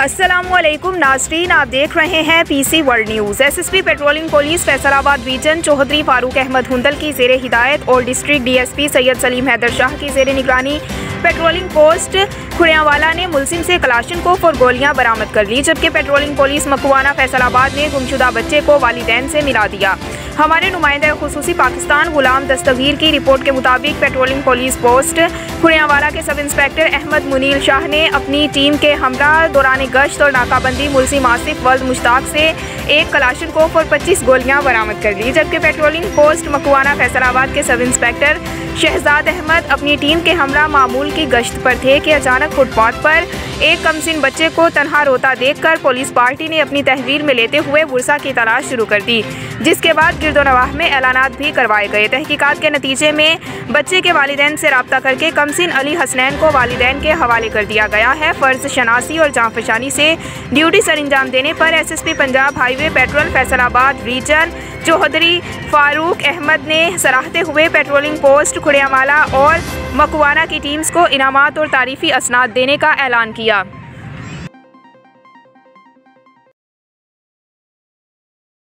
असलम नाजरीन, आप देख रहे हैं PC world news SSP patrolling police Faisalabad region, Chaudhry Farooq Ahmad Hundal की जेर हिदायत और डिस्ट्रिक्ट डीएसपी सैयद सलीम हैदर शाह की जेर निगरानी। पेट्रोलिंग पोस्ट खुड़ियावाला ने मुलसिम से कलाशन को और गोलियाँ बरामद कर ली, जबकि पेट्रोलिंग पुलिस मकवाना फैसलाबाद ने गुमशुदा बच्चे को वालदेन से मिला दिया। हमारे नुमाइंदा खसूसी पाकिस्तान गुलाम दस्तगीर की रिपोर्ट के मुताबिक पेट्रोलिंग पुलिस पोस्ट खुड़ियावाला के सब इंस्पेक्टर अहमद मुनील शाह ने अपनी टीम के हमरा दौरान गश्त और नाकाबंदी मुलसी मासिफ वल्द मुश्ताक से एक कलाशन कोफ और 25 गोलियाँ बरामद कर ली। जबकि पेट्रोलिंग पोस्ट मकवाना फैसलाबाद के सब इंस्पेक्टर शहजाद अहमद अपनी टीम के हमरा मामूल की गश्त पर थे कि अचानक फुटपाथ पर एक कमसिन बच्चे को तनहा रोता देखकर पुलिस पार्टी ने अपनी तहवीर में लेते हुए वर्षा की तलाश शुरू कर दी, जिसके बाद गिरदोनवाह में ऐलानात भी करवाए गए। तहकीकात के नतीजे में बच्चे के वालदेन से रबता करके कमसिन अली हसनैन को वालदेन के हवाले कर दिया गया है। फ़र्ज़ शनासी और जाँफशानी से ड्यूटी सर अंजाम देने पर S S P Punjab highway patrol Faisalabad region Chaudhry Farooq Ahmad ने सराहते हुए पेट्रोलिंग पोस्ट, खुड़ियामाला और मकवाना की टीम्स को इनामत और तारीफ़ी असनाद देने का ऐलान किया।